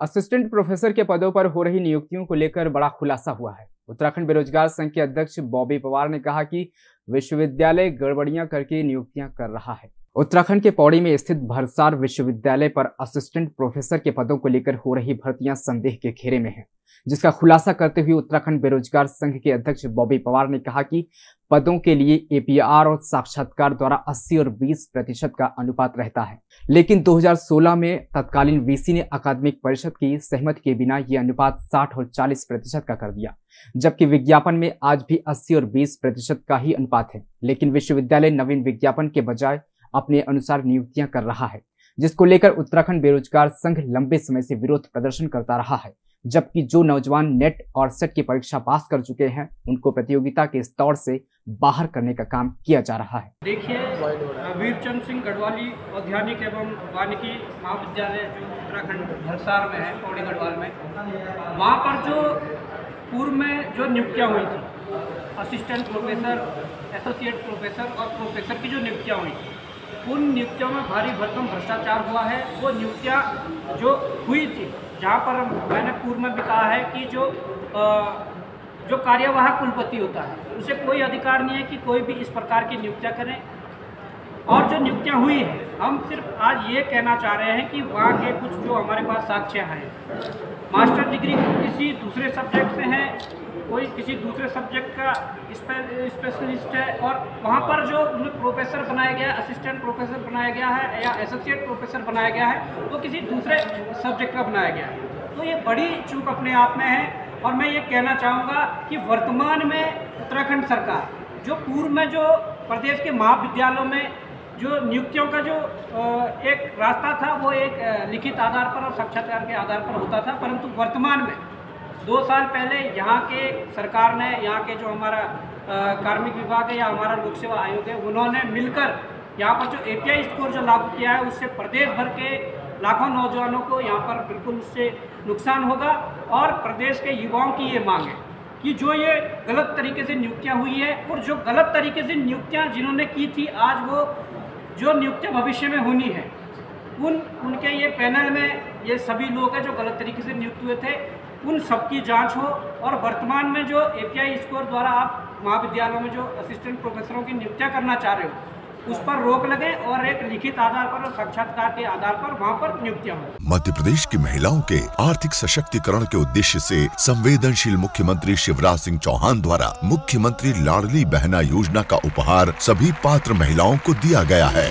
Assistant professor के पदों पर हो रही नियुक्तियों को लेकर बड़ा खुलासा हुआ है। उत्तराखंड बेरोजगार संघ के अध्यक्ष बॉबी पवार ने कहा कि विश्वविद्यालय गड़बड़ियाँ करके नियुक्तियाँ कर रहा है। उत्तराखंड के पौड़ी में स्थित भरसार विश्वविद्यालय पर असिस्टेंट प्रोफेसर के पदों को लेकर हो रही भर्तियाँ संदेह के घेरे में हैं, जिसका खुलासा करते हुए उत्तराखंड बेरोजगार संघ के अध्यक्ष बॉबी पवार ने कहा कि पदों के लिए एपीआर और साक्षात्कार द्वारा 80 और 20 प्रतिशत का अनुपात रहता है। लेकिन 2016 में तत्कालीन वीसी ने अकादमिक परिषद की सहमति के बिना ये अनुपात 60 और 40 प्रतिशत का कर दिया, जबकि विज्ञापन में आज भी 80 और 20 प्रतिशत का ही अनुपात है। लेकिन विश्वविद्यालय नवीन विज्ञापन के बजाय अपने अनुसार नियुक्तियाँ कर रहा है, जिसको लेकर उत्तराखंड बेरोजगार संघ लंबे समय से विरोध प्रदर्शन करता रहा है, जबकि जो नौजवान नेट और सेट की परीक्षा पास कर चुके हैं, उनको प्रतियोगिता के इस दौर से बाहर करने का काम किया जा रहा है। देखिए, वीरचंद सिंह गढ़वाली औद्यानिक एवं वानिकी महाविद्यालय जो उत्तराखंड भरसार में है, पौड़ी गढ़वाल में, वहाँ पर जो पूर्व में जो नियुक्तियाँ हुई थी असिस्टेंट प्रोफेसर एसोसिएट प्रोफेसर और प्रोफेसर की जो नियुक्तियाँ हुई थी उन नियुक्तियों में भारी भरकम भ्रष्टाचार हुआ है। वो नियुक्तियाँ जो हुई थी जहाँ पर मैंने पूर्व में भी कहा है कि जो आ, जो कार्यवाहक कुलपति होता है उसे कोई अधिकार नहीं है कि कोई भी इस प्रकार की नियुक्तियाँ करें। और जो नियुक्तियाँ हुई हैं हम सिर्फ़ आज ये कहना चाह रहे हैं कि वहाँ के कुछ जो हमारे पास साक्ष्य हैं मास्टर डिग्री किसी दूसरे सब्जेक्ट से है कोई किसी दूसरे सब्जेक्ट का स्पेशलिस्ट है और वहाँ पर जो उन्हें प्रोफेसर बनाया गया है असिस्टेंट प्रोफेसर बनाया गया है या एसोसिएट प्रोफेसर बनाया गया है, वो तो किसी दूसरे सब्जेक्ट का बनाया गया है। तो ये बड़ी चूक अपने आप में है और मैं ये कहना चाहूँगा कि वर्तमान में उत्तराखंड सरकार, जो पूर्व में जो प्रदेश के महाविद्यालयों में जो नियुक्तियों का जो एक रास्ता था, वो एक लिखित आधार पर और साक्षात्कार के आधार पर होता था, परंतु वर्तमान में दो साल पहले यहाँ के सरकार ने, यहाँ के जो हमारा कार्मिक विभाग है या हमारा लोक सेवा आयोग है, उन्होंने मिलकर यहाँ पर जो ए स्कोर जो लागू किया है, उससे प्रदेश भर के लाखों नौजवानों को यहाँ पर बिल्कुल उससे नुकसान होगा और प्रदेश के युवाओं की ये मांग है कि जो ये गलत तरीके से नियुक्तियाँ हुई है और जो गलत तरीके से नियुक्तियाँ जिन्होंने की थी, आज वो जो नियुक्तियाँ भविष्य में होनी है, उन, उनके ये पैनल में ये सभी लोग हैं जो गलत तरीके से नियुक्त हुए थे उन सबकी जाँच हो और वर्तमान में जो एपीआई स्कोर द्वारा आप महाविद्यालयों में जो असिस्टेंट प्रोफेसरों की नियुक्तियाँ करना चाह रहे हो, उस पर रोक लगे और एक लिखित आधार पर और साक्षात्कार के आधार पर वहाँ पर नियुक्तियाँ हो। मध्य प्रदेश की महिलाओं के आर्थिक सशक्तिकरण के उद्देश्य से संवेदनशील मुख्यमंत्री शिवराज सिंह चौहान द्वारा मुख्यमंत्री लाडली बहना योजना का उपहार सभी पात्र महिलाओं को दिया गया है।